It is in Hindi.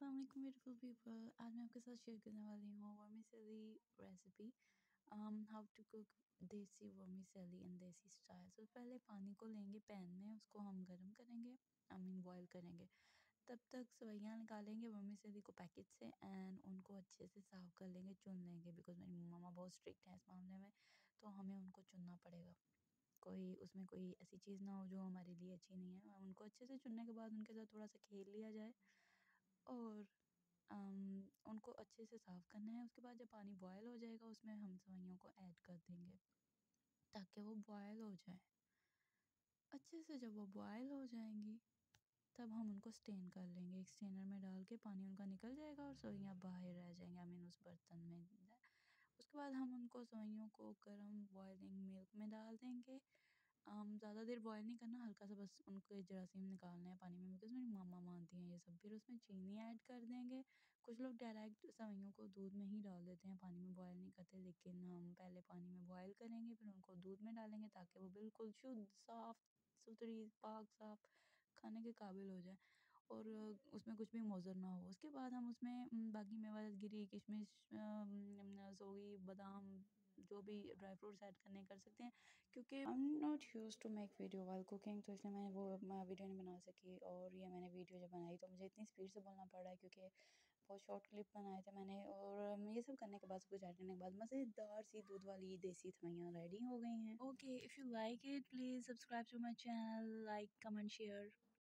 अस्सलाम वालेकुम ब्यूटीफुल पीपल आज मैं आपके साथ शेयर करने वाली हूँ vermi recipe how to cook desi vermicelli and desi style तो पहले पानी को लेंगे पैन में, उसको हम गर्म करेंगे आई मीन बॉयल करेंगे। तब तक सवैयाँ निकालेंगे वर्मी सैली को पैकेट से एंड उनको अच्छे से साफ़ कर लेंगे, चुन लेंगे बिकॉज़ मेरी मामा बहुत स्ट्रिक्ट है इस मामले में तो हमें उनको चुनना पड़ेगा। कोई उसमें कोई ऐसी चीज़ ना हो जो हमारे लिए अच्छी नहीं है। उनको अच्छे से चुनने के बाद उनके साथ थोड़ा सा खेल लिया जाए। और उनको अच्छे से साफ़ करना है, उसके बाद जब पानी बॉयल हो जाएगा, उसमें हम सवैयों को ऐड कर देंगे, ताकि वो बॉयल हो जाए। अच्छे से जब वो बॉयल हो जाएँगी, तब हम उनको स्टेन कर लेंगे। एक स्टेनर में डाल के पानी उनका निकल जाएगा और सवैयाँ बाहर रह जाएँगे आई मीन उस बर्तन में। उसके बाद हम उनको सवैयों को गर्म बॉयलिंग मिल्क में डाल देंगे ज़्यादा देर बॉयल नहीं करना हल्का सा बस उनको जरासीम निकालना है पानी में बिकॉज़ मेरी मामा मानती हैं ये सब। फिर उसमें चीनी ऐड कर देंगे। कुछ लोग डायरेक्ट सवैयों को दूध में ही डाल देते हैं, पानी में बॉयल नहीं करते, लेकिन हम पहले पानी में बॉयल करेंगे, फिर उनको दूध में डालेंगे ताकि वो बिल्कुल शुद्ध, साफ़, सुथरी, पाक, साफ़ खाने के काबिल हो जाए और उसमें कुछ भी मोज़र ना हो। उसके बाद हम उसमें बाकी मेवा, गिरी, किशमिश सोगी, बादाम जो भी ड्राई फ्रूट्स ऐड करने कर सकते हैं क्योंकि I am not use to make video wall cooking तो इसलिए मैंने वो वीडियो नहीं बना सकी और ये मैंने वीडियो जब बनाई तो मुझे इतनी स्पीड से बोलना पड़ रहा है क्योंकि बहुत शॉर्ट क्लिप बनाए थे मैंने और ये सब करने के बाद सब कुछ ऐड करने के बाद मज़ेदार सी दूध वाली देसी थवाइयाँ रेडी हो गई हैं। Okay if you like it please subscribe to my channel like comment share